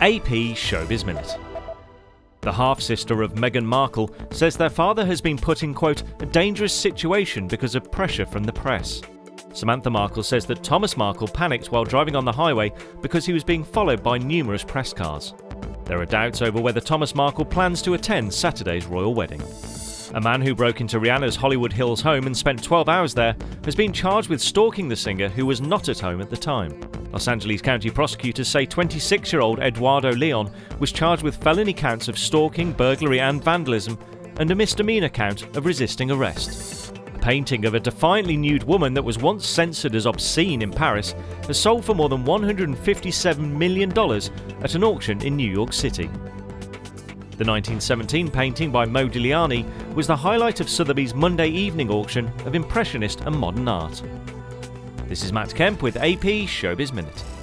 AP Showbiz Minute. The half sister of Meghan Markle says their father has been put in, quote, a dangerous situation because of pressure from the press. Samantha Markle says that Thomas Markle panicked while driving on the highway because he was being followed by numerous press cars. There are doubts over whether Thomas Markle plans to attend Saturday's royal wedding. A man who broke into Rihanna's Hollywood Hills home and spent 12 hours there has been charged with stalking the singer who was not at home at the time. Los Angeles County prosecutors say 26 year old Eduardo Leon was charged with felony counts of stalking, burglary, and vandalism, and a misdemeanor count of resisting arrest. A painting of a defiantly nude woman that was once censored as obscene in Paris has sold for more than $157 million at an auction in New York City. The 1917 painting by Modigliani was the highlight of Sotheby's Monday evening auction of Impressionist and modern art. This is Matt Kemp with AP Showbiz Minute.